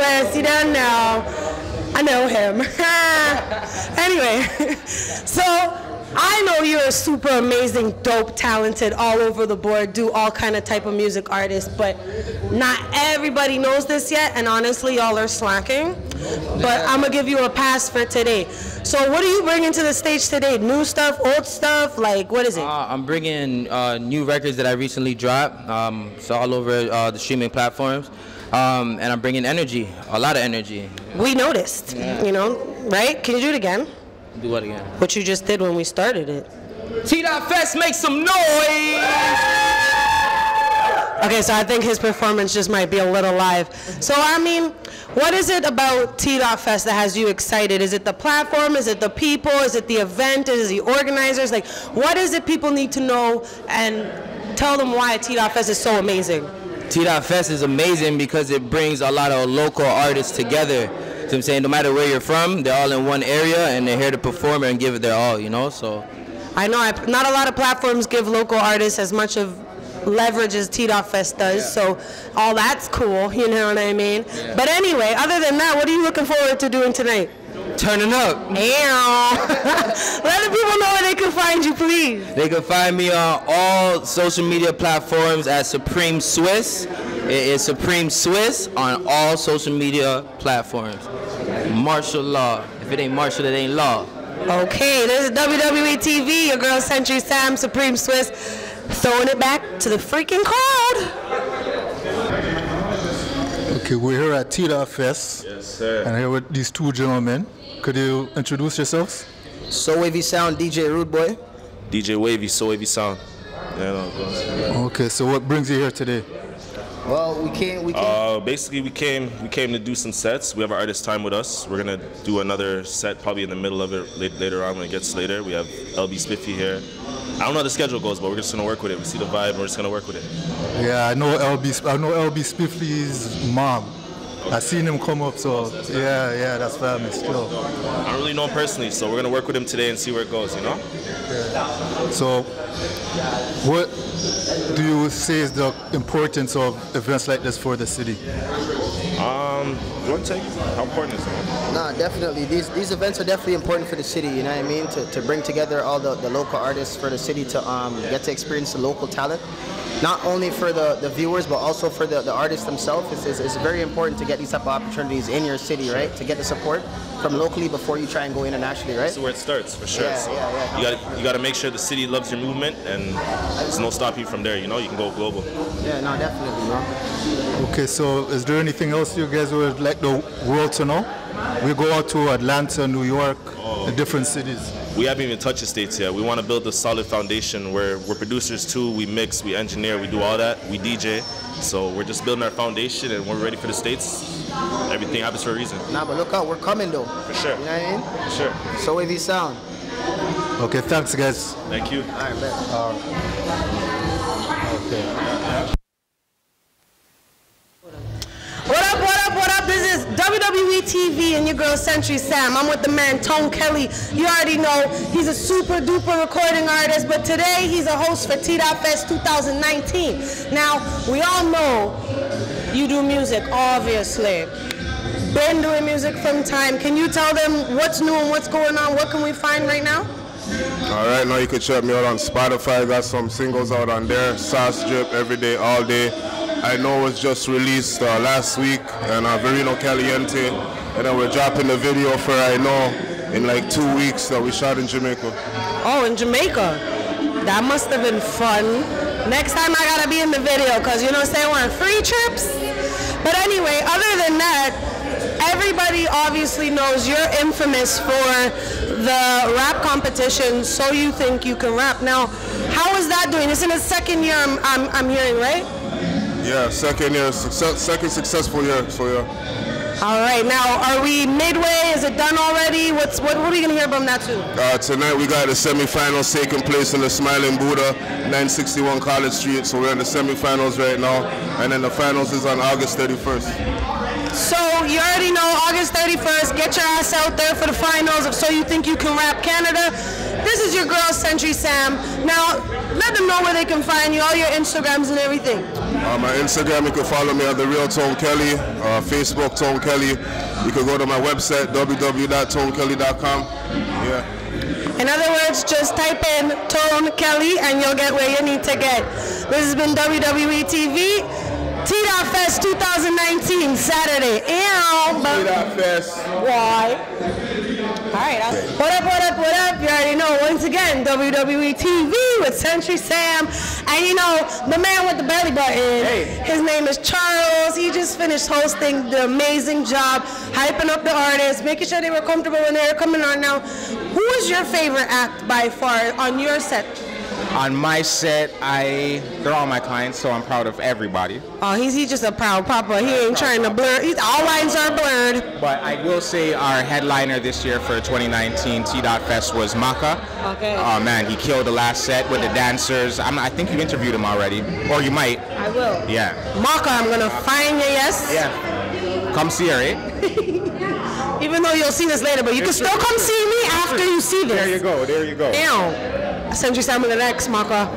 Supreme You don't know. I know him. anyway, so I know you're a super amazing, dope, talented, all over the board, do all kind of type of music artist, but not everybody knows this yet, and honestly, y'all are slacking. But I'm gonna give you a pass for today. So what are you bringing to the stage today? New stuff, old stuff? Like, what is it? Uh, I'm bringing uh, new records that I recently dropped. Um, it's all over uh, the streaming platforms. Um, and I'm bringing energy, a lot of energy. We noticed, you know, right? Can you do it again? Do what again? What you just did when we started it. T-Dot Fest, make some noise! Okay, so I think his performance just might be a little live. So, I mean, what is it about T-Dot Fest that has you excited? Is it the platform? Is it the people? Is it the event? Is it the organizers? Like, what is it people need to know and tell them why T-Dot Fest is so amazing? T-Dot Fest is amazing because it brings a lot of local artists together. So I'm saying no matter where you're from, they're all in one area and they're here to perform and give it their all, you know? So I know I, not a lot of platforms give local artists as much of leverage as T-Dot Fest does, so all that's cool, you know what I mean? But anyway, other than that, what are you looking forward to doing tonight? Turning up. Let the people know where they can find you, please. They can find me on all social media platforms at Supreme Swiss. It is Supreme Swiss on all social media platforms. Martial law. If it ain't martial, it ain't law. Okay, this is WWE TV, your girl Century Sam, Supreme Swiss, throwing it back to the freaking crowd. Okay, we're here at T-Dot Fest. Yes, sir. And here with these two gentlemen. Could you introduce yourselves? So Wavy Sound, DJ Rude Boy. DJ Wavy, So Wavy Sound. Yeah, no, go on. Okay, so what brings you here today? Well, we came, we came. Uh, basically, we came we came to do some sets. We have our artist time with us. We're gonna do another set probably in the middle of it late, later on when it gets later. We have LB Spiffy here. I don't know how the schedule goes, but we're just gonna work with it. We see the vibe, and we're just gonna work with it. Yeah, I know LB. I know LB Spiffy's mom. I seen him come up, so yeah, yeah, that's family still. I don't really know him personally, so we're gonna work with him today and see where it goes. You know? So, what do you is the importance of events like this for the city? Um, you want take? How important is it? Nah, definitely. These these events are definitely important for the city. You know what I mean? To, to bring together all the, the local artists for the city to um, get to experience the local talent. Not only for the, the viewers, but also for the, the artists themselves. It's, it's, it's very important to get these type of opportunities in your city, right? To get the support from locally before you try and go internationally, right? This is where it starts for sure. Yeah, so yeah, yeah. You got you got to make sure the city loves your movement, and there's no stopping you from there. You know, you can go global. Yeah, no, definitely, bro. Okay, so is there anything else you guys would like the world to know? We go out to Atlanta, New York, the oh. different cities. We haven't even touched the states yet. We want to build a solid foundation where we're producers too. We mix, we engineer, we do all that. We DJ. So we're just building our foundation, and we're ready for the states. Everything happens for a reason. Nah, but look out, we're coming though. For sure. You know what I mean? For sure. So Wavy Sound. Okay, thanks, guys. Thank you. All right, bet. Uh, what up, what up, what up? This is WWE TV and your girl Century Sam. I'm with the man Tone Kelly. You already know he's a super duper recording artist, but today he's a host for T-Dot Fest 2019. Now, we all know you do music, obviously. Been doing music from time. Can you tell them what's new and what's going on? What can we find right now? All right, now you can check me out on Spotify. Got some singles out on there. Sauce Drip, Every Day, All Day. I know was just released uh, last week, and uh, Verano Caliente. And then we're dropping the video for I Know in like two weeks that we shot in Jamaica. Oh, in Jamaica. That must have been fun. Next time I gotta be in the video, cause you know saying, we're on free trips. But anyway, other than that, everybody obviously knows you're infamous for the rap competition, So You Think You Can Rap. Now, how is that doing? It's in its second year, I'm, I'm, I'm hearing, right? Yeah, second year, success, second successful year. So yeah. All right, now, are we midway? Is it done already? What's, what, what are we gonna hear about that too? Uh, tonight we got the semifinals taking place in the Smiling Buddha, 961 College Street. So we're in the semifinals right now, and then the finals is on August 31st. So you already know August 31st. Get your ass out there for the finals of So You Think You Can Rap Canada. This is your girl Century Sam. Now let them know where they can find you, all your Instagrams and everything. Uh, my Instagram, you can follow me at the real Tone Kelly. Uh, Facebook, Tone Kelly. You can go to my website, www.tonekelly.com. Yeah. In other words, just type in Tone Kelly and you'll get where you need to get. This has been WWE TV. T-Dot Fest 2019, Saturday. Ew, T-Dot Fest. Why? All right. I'll- What up, what up, what up? You already know. Once again, WWE TV with Century Sam. And you know, the man with the belly button. His name is Charles. He just finished hosting the amazing job, hyping up the artists, making sure they were comfortable when they were coming on. Now, who is your favorite act by far on your set? On my set, I they're all my clients, so I'm proud of everybody. Oh, he's, he's just a proud papa. He ain't trying to blur. He's, all lines are blurred. But I will say our headliner this year for 2019 T Dot Fest was Maka. Okay. Oh man, he killed the last set with the dancers. I'm, I think you interviewed him already, or you might. I will. Yeah. Maka, I'm gonna find you, yes? Yeah. Come see her, eh? Even though you'll see this later, but you can still come see me after you see this. There you go. There you go. Damn. I sent you some of the next, Maka.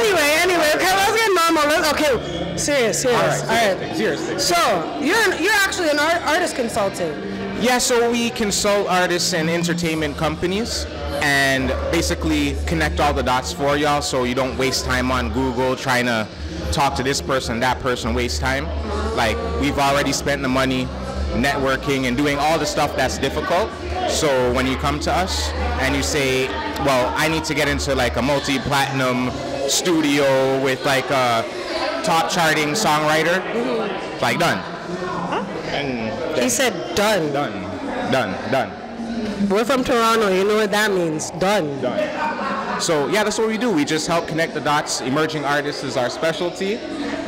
anyway, anyway, okay, let's get normal. Let's, okay, serious, serious. All right. Serious. thing, serious. thing. So, you're, an, you're actually an art, artist consultant. Yeah, so we consult artists and entertainment companies and basically connect all the dots for y'all so you don't waste time on Google trying to talk to this person, that person, waste time. Like, we've already spent the money networking and doing all the stuff that's difficult. So when you come to us and you say, well, I need to get into like a multi-platinum studio with like a top charting songwriter, it's like done. And He said done. Done. Done. Done. We're from Toronto. You know what that means. Done. Done. So yeah, that's what we do. We just help connect the dots. Emerging artists is our specialty,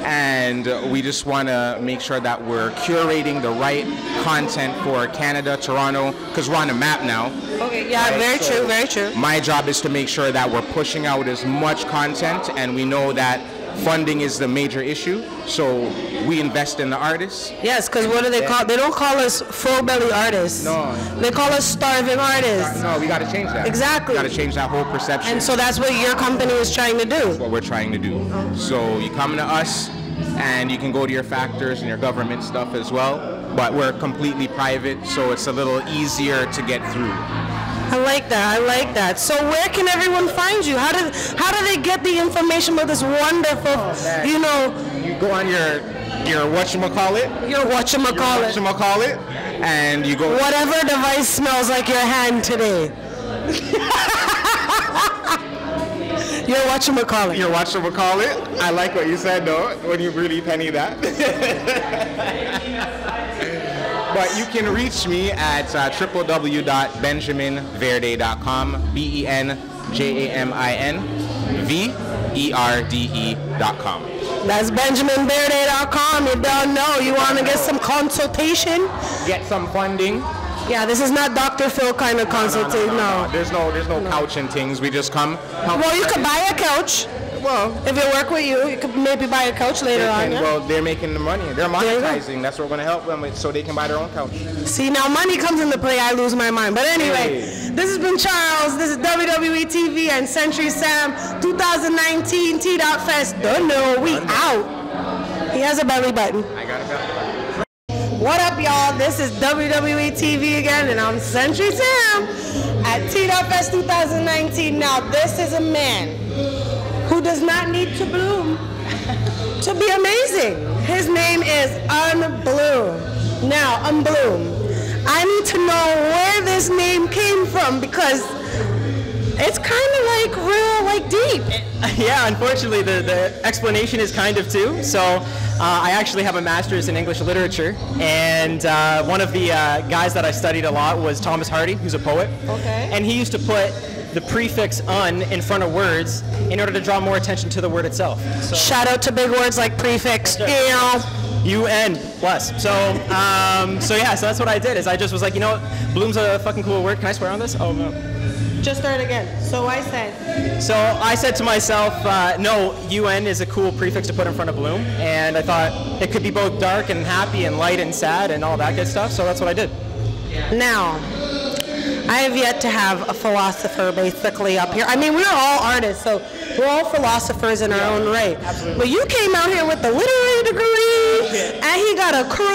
and we just want to make sure that we're curating the right content for Canada, Toronto, because we're on the map now. Okay, yeah, very so- true, very true. My job is to make sure that we're pushing out as much content, and we know that funding is the major issue. So we invest in the artists. Yes, because what do they call? They don't call us full belly artists. No. They call us starving artists. No, we got to change that. Exactly. We got to change that whole perception. And so that's what your company is trying to do. what we're trying to do. So you come to us, and you can go to your factors and your government stuff as well. But we're completely private, so it's a little easier to get through. I like that. I like that. So where can everyone find you? How do how do they get the information about this wonderful, oh, you know, You go on your your whatchamacallit, your whatchamacallit, whatchamacallit, and you go. whatever device smells like your hand today. your whatchamacallit. Your whatchamacallit. I like what you said though, when you really penny that. But you can reach me at uh, www.benjaminverde.com, B-E-N-J-A-M-I-N, V-E-R-D-E.com. That's BenjaminVerde.com. You don't know. You want to get some consultation? Get some funding. Yeah, this is not Dr. Phil kind of consultation. No. There's no, there's no couch and things. We just come. Well, you could buy a couch. Well, if it work with you, you could maybe buy a couch later They on. yeah? Well, they're making the money. They're There you go. monetizing. That's what we're going to help them with, so they can buy their own couch. See, now money comes into play, I lose my mind. But anyway, this has been Charles. This is WWE TV and Century Sam 2019 T Dot Fest. Don't know, we out. He has a belly button. I got it. What up, y'all? This is WWE TV again, and I'm Century Sam at T Dot Fest 2019. Now, this is a man who does not need to bloom to be amazing. His name is Unbloom. Now, Unbloom, I need to know where this name came from because it's kind of like real, like deep. yeah, unfortunately, the, the explanation is kind of too. So, uh, I actually have a master's in English literature, and uh, one of the uh, guys that I studied a lot was Thomas Hardy, who's a poet. Okay. And he used to put the prefix "un" in front of words in order to draw more attention to the word itself. So, Shout out to big words like prefix. Ew. UN plus. So, um, so yeah, so that's what I did. Is I just was like, you know, what? Bloom's a fucking cool word. Can I swear on this? Oh no. Just start again. So I said. So I said to myself, uh, no, UN is a cool prefix to put in front of Bloom, and I thought it could be both dark and happy and light and sad and all that good stuff. So that's what I did. Now, I have yet to have a philosopher basically up here. I mean, we're all artists, so We're all philosophers in our own right. absolutely. But you came out here with the literary degree, and he got a crew.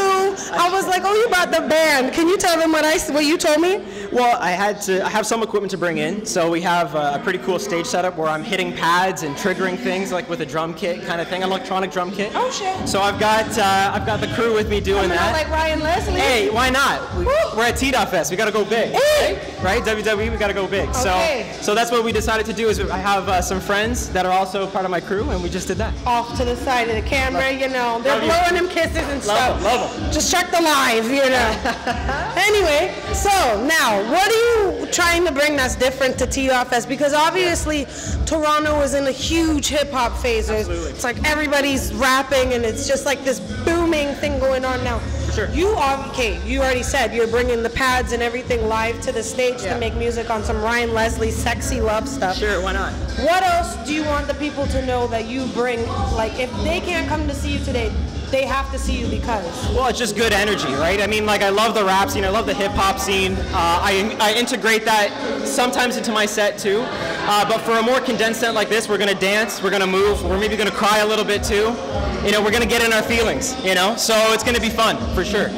I was like, oh, you brought the band. Can you tell them what I what you told me? Well, I had to. I have some equipment to bring in, so we have a pretty cool stage setup where I'm hitting pads and triggering things like with a drum kit kind of thing, an electronic drum kit. Oh shit. So I've got uh, I've got the crew with me doing that. like Ryan Leslie. Hey, why not? We, we're at T-Dot Fest. We got to go big, Hey. right? WWE, we got to go big. Okay. So, so that's what we decided to do. Is I have uh, some friends that are also part of my crew, and we just did that. Off to the side of the camera, you know. They're Love you. blowing them kisses and stuff. them, love them. Just check the live, you know. anyway, so now, what are you trying to bring that's different to Fest? Because obviously, Toronto is in a huge hip hop phase. Absolutely. It's like everybody's rapping, and it's just like this booming thing going on now. Sure. You are okay. You already said you're bringing the pads and everything live to the stage Yeah. to make music on some Ryan Leslie sexy love stuff. Sure, why not? What else do you want the people to know that you bring? Like, if they can't come to see you today, they have to see you because. Well, it's just good energy, right? I mean, like I love the rap scene, I love the hip hop scene. Uh, I, I integrate that sometimes into my set too. Uh, but for a more condensed set like this, we're gonna dance, we're gonna move, we're maybe gonna cry a little bit too. You know, we're gonna get in our feelings, you know? So it's gonna be fun, for sure.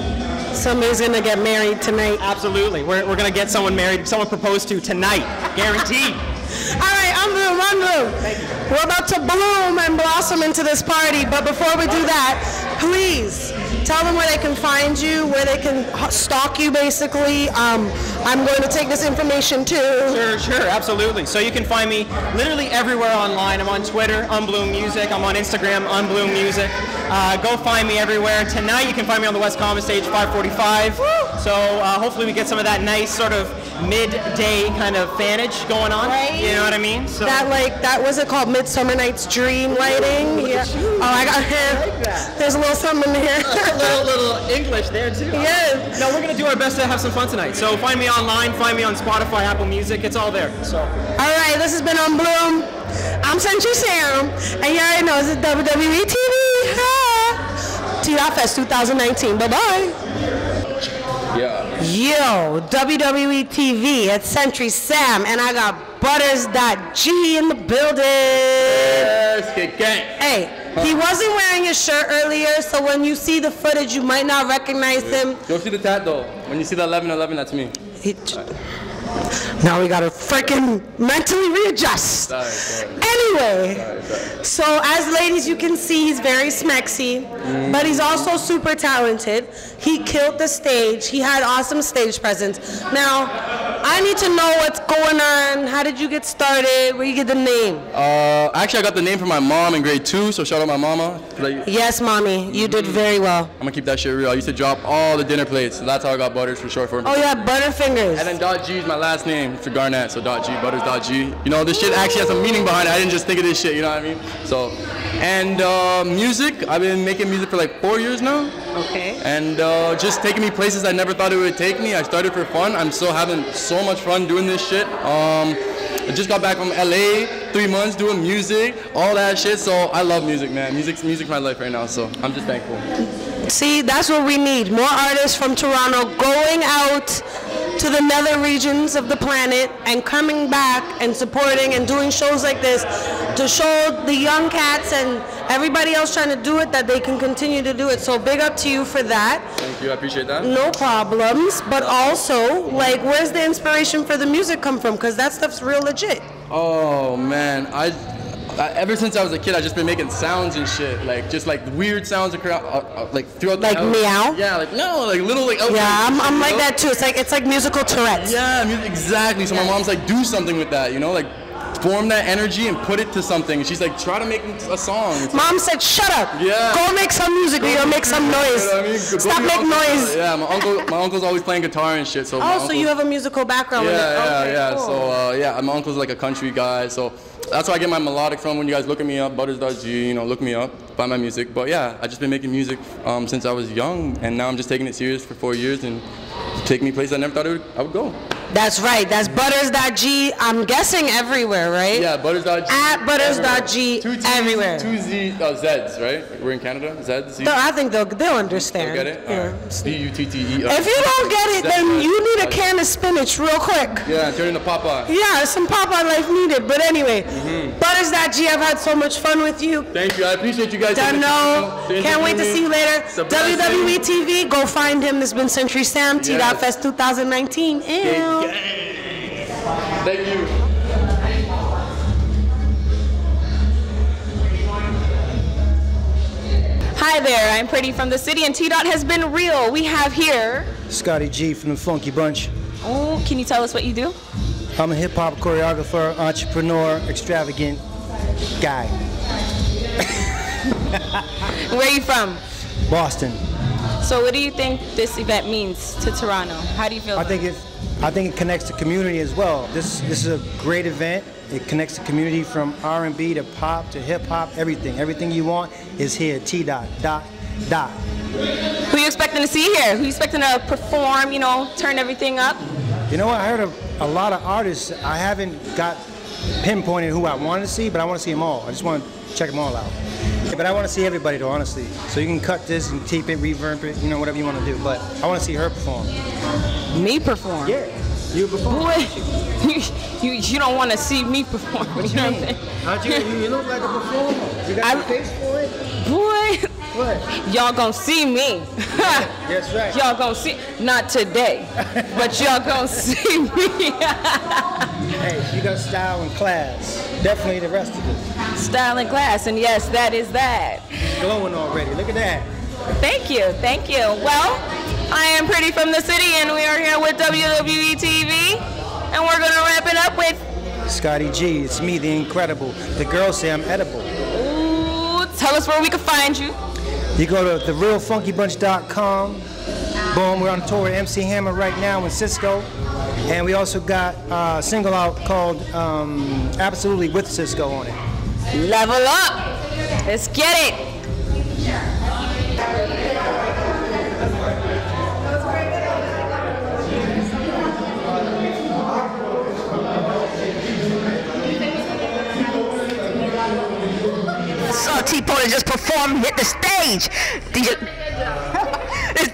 Somebody's gonna get married tonight. Absolutely. We're, we're gonna get someone married, someone proposed to tonight, guaranteed. All right, Unbloom, I'm Bloom. We're about to bloom and blossom into this party, but before we do that, please tell them where they can find you, where they can stalk you, basically. Um, I'm going to take this information too. Sure, sure, absolutely. So you can find me literally everywhere online. I'm on Twitter, Unbloom Music. I'm on Instagram, Unbloom Music. Uh, go find me everywhere. Tonight you can find me on the West Common Stage, 545. So uh, hopefully we get some of that nice sort of midday kind of fanage going on. Right. You know what I mean? So That like that was it called Midsummer Night's Dream lighting. Yeah. Oh, I got here. There's a little something here. a little, little English there too. Yes. No, we're gonna do our best to have some fun tonight. So find me online, find me on Spotify, Apple Music. It's all there. So. All right, this has been Unbloom. I'm Century Sam, and you already know this is WWE TV. Ha! T-Dot Fest 2019. Bye bye. Yeah. Yo, WWE TV at Century Sam, and I got Butters.g in the building. Yes, get gang. Hey, he wasn't wearing his shirt earlier, so when you see the footage, you might not recognize him. You'll see the tat though. When you see the 11 11, that's me. He, now we gotta freaking mentally readjust. Sorry, sorry. Anyway, Sorry, so as ladies you can see, he's very smexy, but he's also super talented. He killed the stage. He had awesome stage presence. Now, I need to know what's going on. How did you get started? Where you get the name? Uh, actually, I got the name from my mom in grade two, so shout out my mama. I, Yes, mommy, you did very well. I'm gonna keep that shit real. I used to drop all the dinner plates, so that's how I got Butters for short for. Oh, yeah, Butterfingers. And then dot G is my last name for Garnett, so dot G, Butters dot G. You know, this shit actually has a meaning behind it. I didn't just think of this shit, you know what I mean? So, and uh, music, I've been making music for like four years now. Okay. and uh, just taking me places I never thought it would take me. I started for fun. I'm still having so much fun doing this shit. Um, I just got back from LA, three months doing music, all that shit. So I love music, man. Music's music's my life right now. So I'm just thankful. See, that's what we need. More artists from Toronto going out to the nether regions of the planet and coming back and supporting and doing shows like this to show the young cats and everybody else trying to do it that they can continue to do it. So big up to you for that. Thank you. I appreciate that. No problems. But also, like, where's the inspiration for the music come from? Because that stuff's real legit. Oh man, I, I ever since I was a kid, I've just been making sounds and shit, like just like weird sounds across, uh, uh, like throughout the Like house. meow? Yeah, like no, like little like. Yeah, I'm, I'm like know? that too. It's like it's like musical Tourette's. Yeah, exactly. So my mom's like, do something with that, you know, like form that energy and put it to something. She's like, try to make a song. It's Mom said, "Shut up. Yeah. Go make some music. or you'll make some noise. You know I mean? Stop making noise." Yeah, my uncle, my uncle's always playing guitar and shit. So Oh, so you have a musical background. Yeah, yeah, Okay, yeah. cool. So uh, yeah, my uncle's like a country guy, so that's where I get my melodic from. When you guys look at me up, Butters.g, you know, look me up, buy my music. But yeah, I just been making music um, since I was young, and now I'm just taking it serious for four years and taking me places I never thought would, I would go. That's right. That's butters.g. I'm guessing everywhere, right? Yeah, Butters.g. At butters.g Two T's, everywhere. Two Z, uh, Z's, right? We're in Canada. Zeds. Z. So I think they'll they'll understand. Get it? Yeah. B U T T E. If you don't get it, then you need a can of spinach real quick. Yeah, turn into Popeye. Yeah, some Popeye life needed. But anyway, Mm-hmm. Is that, G? I've had so much fun with you. Thank you. I appreciate you guys. Don't know. taking the time Can't wait to see you later. It's a blessing. WWE TV, go find him. This has been Century Sam, T. Yes. Fest 2019. Ew. Thank you. Hi there, I'm Pretty from the city, and T Dot has been real. We have here. Scotty G from the Funky Bunch. Oh, can you tell us what you do? I'm a hip hop choreographer, entrepreneur, extravagant guy. Where are you from? Boston. So, what do you think this event means to Toronto? How do you feel? I about think it, I think it connects the community as well. This this is a great event. It connects the community from R&B to pop to hip hop, everything. Everything you want is here. T dot dot dot. Who are you expecting to see here? Who are you expecting to perform? You know, turn everything up. You know what? I heard of a lot of artists. I haven't got pinpointed who I want to see, but I want to see them all. I just want to check them all out. But I want to see everybody though, honestly. So you can cut this and tape it, reverb it, you know, whatever you want to do. But I want to see her perform. Me perform? Yeah, you perform. Boy, you, you, you don't want to see me perform. What you know mean? what I'm saying? You, you look like a performer. You got I- face for it? Boy, What? y'all gonna see me. That's right. Y'all gonna see, not today, but y'all gonna see me. Hey, you got style and class. Definitely the rest of it. Style and class, and yes, that is that. Glowing already. Look at that. Thank you, thank you. Well, I am Pretty from the city, and we are here with WWE TV, and we're gonna wrap it up with Scotty G, it's me, the incredible. The girls say I'm edible. Ooh, tell us where we can find you. You go to therealfunkybunch.com. Boom, we're on tour with MC Hammer right now in Sisqo. And we also got uh, a single out called um, Absolutely with Sisqo on it. Level up. Let's get it. Saw T-Polo just perform, hit the stage. DJ, this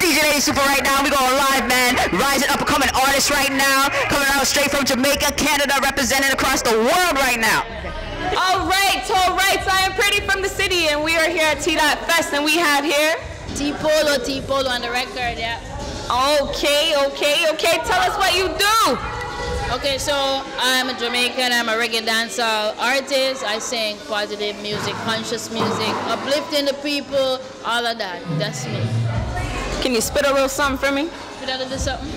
DJ Lady Super right now. We going live, man. Rising up and coming artist right now. Coming out straight from Jamaica, Canada, representing across the world right now. All right, all right. So I am Pretty from the city, and we are here at T Dot Fest, and we have here T Polo, T Polo on the record, yeah. Okay, okay, okay. Tell us what you do. Okay, so I'm a Jamaican, I'm a reggae dancer artist. I sing positive music, conscious music, uplifting the people, all of that. That's me. Can you spit a little something for me? Spit out a little something.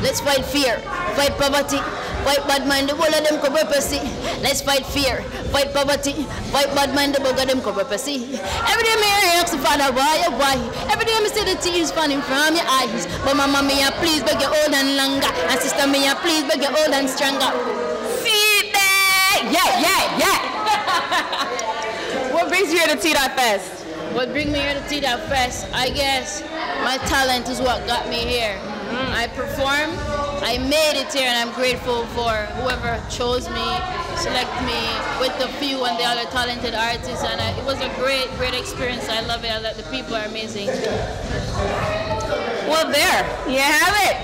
Let's fight fear, fight poverty, fight bad mind, the whole of them see. Let's fight fear, fight poverty, fight bad mind, the bug of them see. Every day me ask the father why, oh, why. Every day me see the tears falling from your eyes. But mama me a please beg you old and longer. And sister me a please beg you old and stronger. See that? Yeah, yeah, yeah. what brings you here to T Dot Fest? What bring me here to T Dot Fest? I guess my talent is what got me here. Mm. I perform, I made it here, and I'm grateful for whoever chose me, select me with the few and the other talented artists. And I, it was a great, great experience. I love it. I love the people are amazing. Well, there you have it.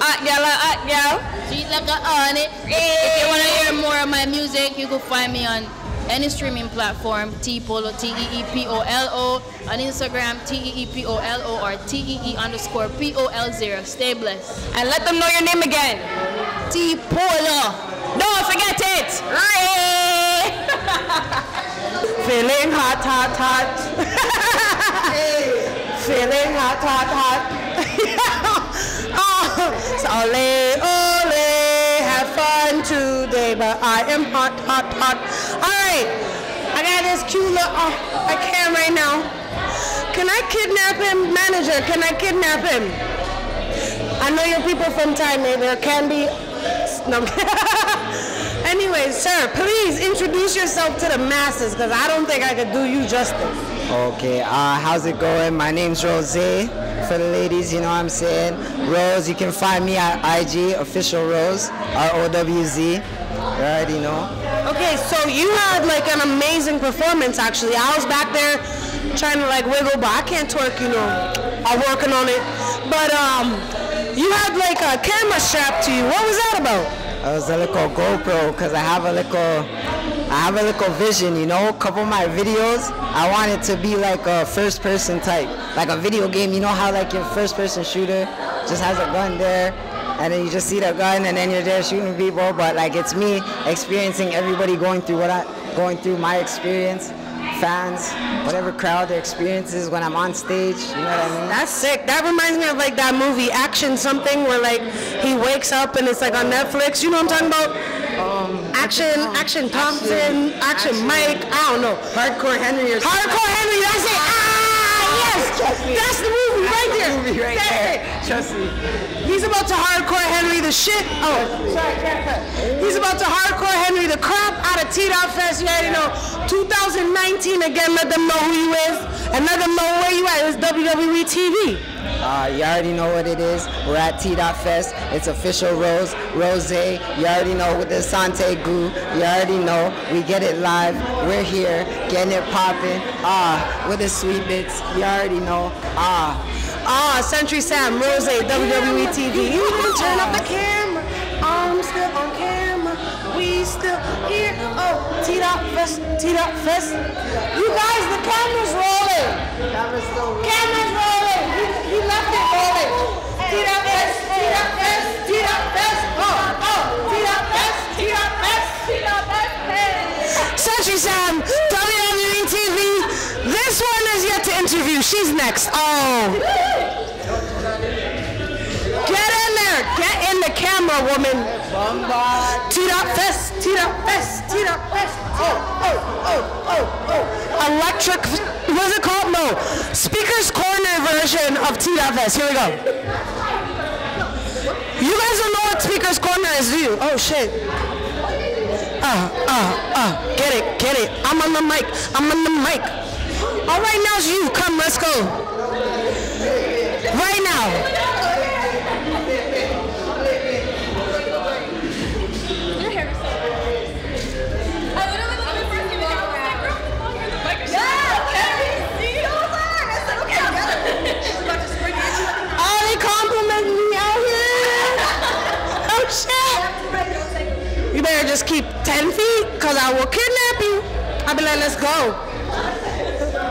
Hot gal, hot gal. Sweet like a honey. If you want to hear more of my music, you can find me on any streaming platform, T-Polo, T-E-E-P-O-L-O, on Instagram, T-E-E-P-O-L-O, or T-E-E underscore P-O-L-0. Stay blessed. And let them know your name again. T-Polo. Don't forget it. Feeling hot, hot, hot. Feeling hot, hot, hot. oh, so ole, ole, have fun today, but I am hot, hot, hot. All right, I got this cute little, oh, I can't right now. Can I kidnap him, manager? Can I kidnap him? I know you're people from Thailand. There can be. No. Anyways, sir, please introduce yourself to the masses because I don't think I could do you justice. Okay, uh, how's it going? My name's Rowz. For the ladies, you know what I'm saying? Rowz, you can find me at IG, official Rowz, R-O-W-Z. Right, you already know. Okay, so you had like an amazing performance actually. I was back there trying to like wiggle, but I can't twerk, you know. I'm working on it. But um, you had like a camera strapped to you. What was that about? It was a little GoPro because I have a little I have a little vision, you know. A couple of my videos, I want it to be like a first person type, like a video game. You know how like your first person shooter just has a gun there, and then you just see the gun, and then you're there shooting people. But like it's me experiencing everybody going through what I going through my experience fans, whatever crowd their experience is when I'm on stage. You know what I mean? That's sick. That reminds me of like that movie Action something where like he wakes up and it's like on Netflix. You know what I'm talking about? Um, action, Action Thompson, Action, Mike. I don't know. Hardcore Henry or Hardcore Henry. That's it. Ah, yes. That's the movie right there. movie right That's there. Trust me. He's about to hardcore Henry the shit. Oh, sorry, can't cut. He's about to hardcore Henry the crap out of T Dot Fest. You already know. 2019 again. Let them know who you is and let them know where you at. It's WWE TV. Uh, you already know what it is. We're at T Dot Fest. It's official Rowz, Rowz. You already know with the Sante Goo. You already know we get it live. We're here getting it popping. Ah, with the sweet bits. You already know. Ah. Ah, Century Sam, Rowz, WWE TV. Turn up the camera. I'm still on camera. We still here. Oh, T Dot Fest, T Dot Fest. You guys, the camera's rolling. Camera's still Camera's She's next. Oh. Get in there. Get in the camera, woman. Teed up fest, teed up fest, teed up. Oh, oh, oh, oh, oh. Electric, what's it called? No. Speaker's Corner version of Teed up fest. Here we go. You guys don't know what Speaker's Corner is, do you? Oh, shit. Uh, uh, uh, get it, get it. I'm on the mic, I'm on the mic. All right, now's you. Come, let's go. Right now. Here. Oh shit. You better just keep 10 feet, cause I will kidnap you. I'll be like, let's go.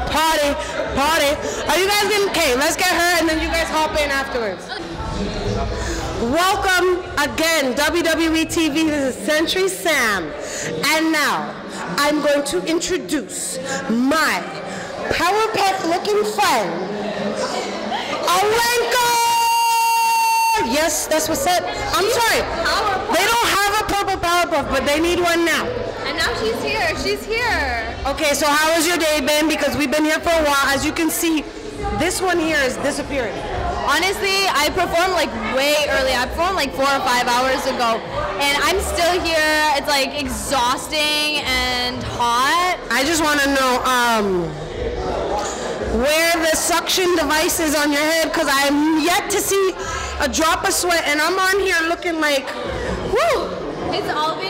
Party, party. Are you guys getting, okay, let's get her and then you guys hop in afterwards. Welcome again, WWE TV. This is Century Sam. And now, I'm going to introduce my Power Pack looking friend, Olenka! Yes, that's what's up. I'm sorry. They don't have a purple Powerpuff, but they need one now. And now she's here. She's here. Okay, so how has your day been? Because we've been here for a while. As you can see, this one here is disappearing. Honestly, I performed like way early. I performed like four or five hours ago, and I'm still here. It's like exhausting and hot. I just want to know um, where the suction device is on your head, because I'm yet to see a drop of sweat, and I'm on here looking like, woo! It's all being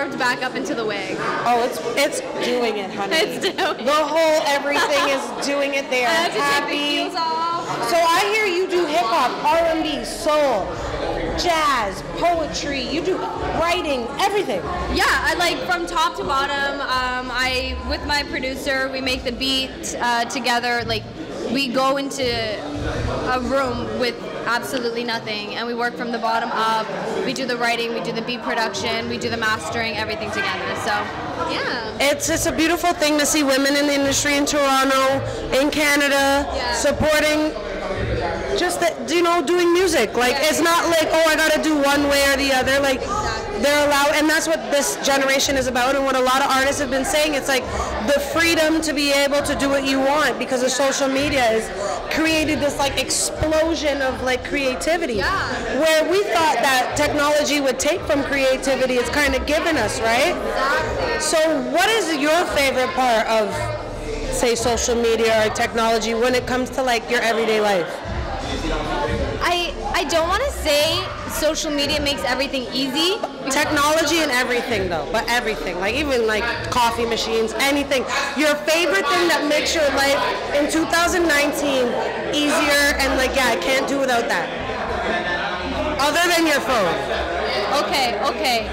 absorbed back up into the wig. Oh, it's it's doing it, honey. It's doing The whole everything is doing it. They are I have to take the happy. So I hear you do hip hop, R&B, soul, jazz, poetry. You do writing, everything. Yeah, I like from top to bottom. Um, I with my producer, we make the beat uh, together. Like we go into a room with absolutely nothing, and we work from the bottom up. We do the writing, we do the beat production, we do the mastering, everything together. So yeah. It's it's a beautiful thing to see women in the industry in Toronto, in Canada, supporting just that you know doing music. Like it's not like oh I gotta do one way or the other. Like they're allowed, and that's what this generation is about, and what a lot of artists have been saying. It's like the freedom to be able to do what you want because of social media has created this like explosion of like creativity. Where we thought that technology would take from creativity, it's kind of given us, right? So, what is your favorite part of, say, social media or technology when it comes to like your everyday life? I I don't want to say social media makes everything easy. Technology and everything, though, but everything, like even like coffee machines, anything. Your favorite thing that makes your life in 2019 easier and like, yeah, I can't do without that. Other than your phone. Okay, okay.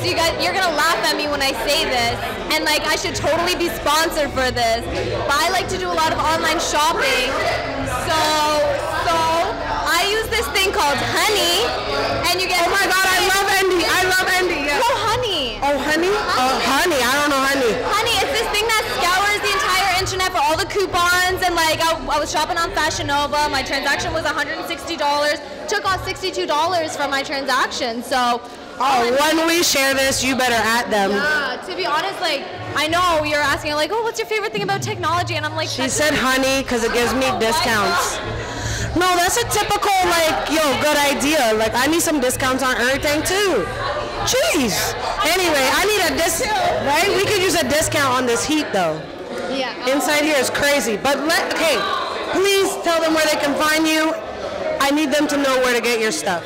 so you guys, you're gonna laugh at me when I say this, and like I should totally be sponsored for this. But I like to do a lot of online shopping, so so this thing called Honey, and you get. Oh my God, I love Endy. I love Endy. Yeah. Oh, Honey. Oh, honey? Oh, honey. I don't know honey. Honey, it's this thing that scours the entire internet for all the coupons and like I, I was shopping on Fashion Nova. My transaction was $160. Took off $62 from my transaction. So Oh, when we share this, you better at them. yeah, to be honest, like I know you're asking like, oh, what's your favorite thing about technology? And I'm like, She said honey because it gives me oh discounts. No, that's a typical like, yo, good idea. Like I need some discounts on everything too. Jeez. Anyway, I need a discount, right? We could use a discount on this heat though. Yeah. Inside here is crazy. But let okay, please tell them where they can find you. I need them to know where to get your stuff.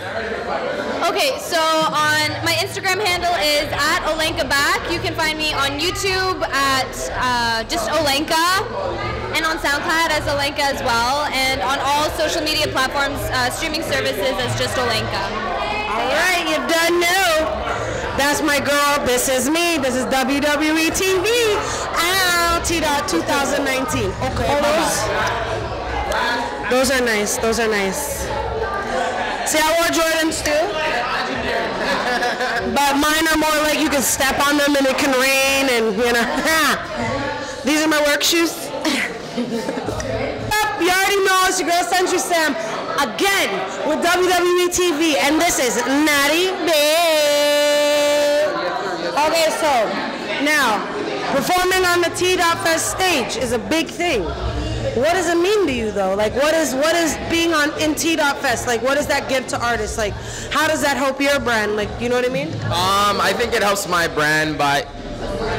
Okay, so on my Instagram handle is at Olenka Back. You can find me on YouTube at uh, just Olenka, and on SoundCloud as Olenka as well, and on all social media platforms, uh, streaming services as just Olenka. All right, you've done know. That's my girl. This is me. This is WWE TV. T-Dot 2019. Okay, those, those are nice. Those are nice. See, I wore Jordans too. But mine are more like you can step on them and it can rain and, you know. These are my work shoes. You already know it's your girl Century Sam again with WWE TV and this is Natty Babe. Okay, so now performing on the T Dot Fest stage is a big thing. What does it mean to you though? Like what is what is being on in T Dot Fest? Like what does that give to artists? Like how does that help your brand? Like you know what I mean? Um, I think it helps my brand by.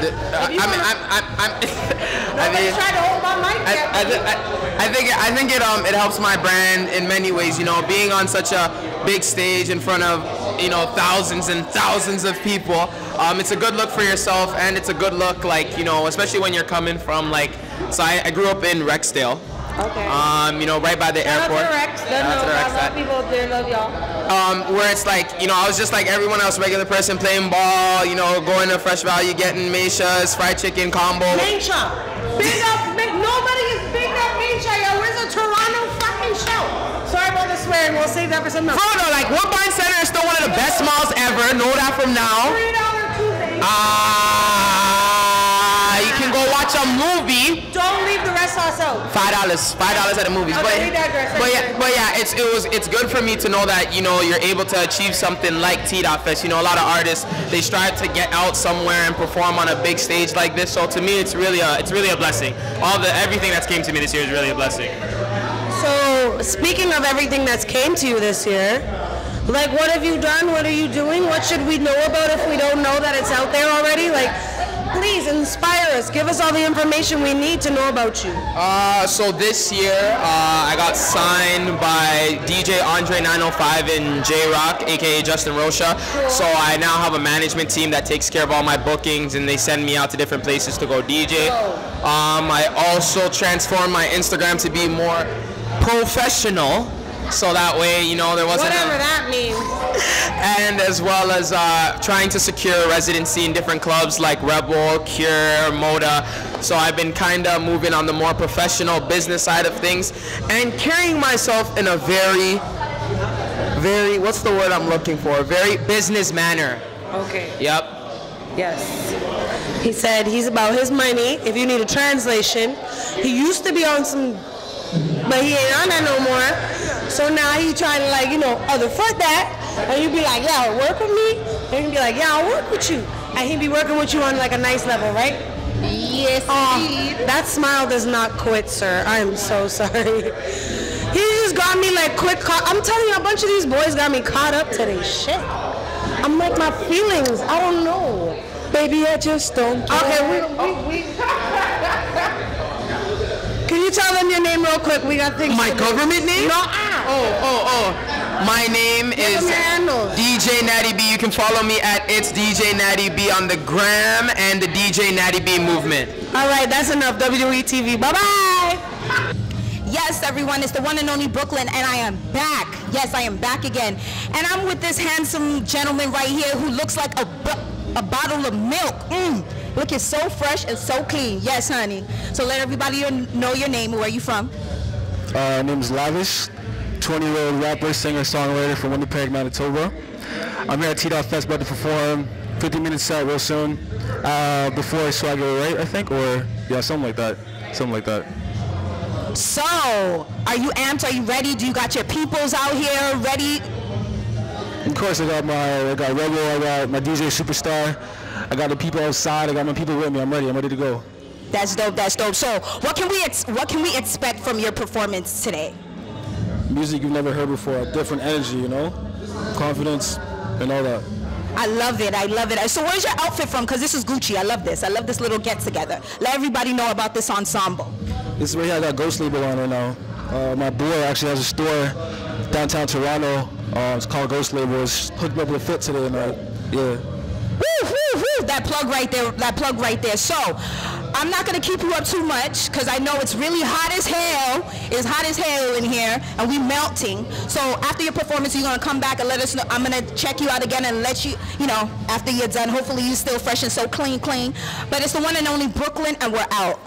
The, uh, I mean, I'm, I'm, I'm, I mean, try to hold my mic I, I, I, I think I think it um it helps my brand in many ways. You know, being on such a big stage in front of you know thousands and thousands of people. Um, it's a good look for yourself, and it's a good look like you know, especially when you're coming from like. So I, I grew up in Rexdale. Okay. Um, you know, right by the Shout out airport. to Rex. They Shout out know to the Rex. I love people up there. Love y'all. Um, where it's like, you know, I was just like everyone else, regular person playing ball, you know, going to Fresh Value, getting Meisha's fried chicken combo. Mainsha. Big up, nobody is big up Mainsha, yo. Where's the Toronto fucking show? Sorry about the swearing. We'll save that for some else. Bro, no, like Woodbine Center is still one of the best malls ever. Know that from now. Three dollar Tuesday. Ah, go watch a movie. Don't leave the rest of us out. Five dollars, five dollars at the movies. Okay, but, digress. but yeah, but yeah, it's it was it's good for me to know that you know you're able to achieve something like T Dot Fest. You know, a lot of artists they strive to get out somewhere and perform on a big stage like this. So to me, it's really a it's really a blessing. All the everything that's came to me this year is really a blessing. So, speaking of everything that's came to you this year, like what have you done? What are you doing? What should we know about if we don't know that it's out there already? Like, please inspire us. Give us all the information we need to know about you. Uh, so this year, uh, I got signed by DJ Andre 905 and J Rock, aka Justin Rocha. So I now have a management team that takes care of all my bookings, and they send me out to different places to go DJ. Um, I also transformed my Instagram to be more professional, so that way, you know, there wasn't. a- Whatever that means. and as well as uh, trying to secure residency in different clubs like Rebel, Cure, Moda. So I've been kind of moving on the more professional business side of things and carrying myself in a very, very, what's the word I'm looking for? Very business manner. Okay. Yep. Yes. He said he's about his money. If you need a translation, he used to be on some, but he ain't on that no more. So now he's trying to like, you know, other foot that, and you be like, yeah, work with me, and you be like, yeah, I'll work with you, and he be working with you on like a nice level, right? Yes, indeed. That smile does not quit, sir. I am so sorry. He just got me like quick. Caught. I'm telling you, a bunch of these boys got me caught up to this shit. I'm like my feelings. I don't know. Baby, I just don't. Okay, we, we, we. Can you tell them your name real quick? We got things. My to do. government name? No. ah. Oh, oh, oh. My name Give is. DJ Natty B. You can follow me at It's DJ Natty B on the gram and the DJ Natty B movement. All right, that's enough. WWE TV. Bye bye. Yes, everyone, it's the one and only Brooklyn, and I am back. Yes, I am back again. And I'm with this handsome gentleman right here who looks like a bu- a bottle of milk. Mmm, looking so fresh and so clean. Yes, honey. So let everybody know your name and where you from. Uh, name is Lavish, 20-year-old rapper, singer, songwriter from Winnipeg, Manitoba. I'm here at T-Dot Fest about to perform 50 minutes set real soon. Uh, before I Swagger Right, I think, or yeah, something like that. Something like that. So, are you amped? Are you ready? Do you got your peoples out here ready? Of course, I got my I got Rebel, I got my DJ Superstar, I got the people outside, I got my people with me. I'm ready. I'm ready to go. That's dope. That's dope. So, what can we ex- what can we expect from your performance today? Music you've never heard before, a different energy, you know, confidence, and all that. I love it. I love it. So where's your outfit from? Because this is Gucci. I love this. I love this little get together. Let everybody know about this ensemble. This is right here. I got Ghost Label on right now. Uh, my boy actually has a store downtown Toronto. Uh, it's called Ghost Label. It's hooked up with fit today, uh, yeah. Woo, woo, woo. That plug right there. That plug right there. So, I'm not gonna keep you up too much because I know it's really hot as hell. It's hot as hell in here, and we melting. So after your performance, you're gonna come back and let us know. I'm gonna check you out again and let you, you know, after you're done. Hopefully you're still fresh and so clean, clean. But it's the one and only Brooklyn, and we're out.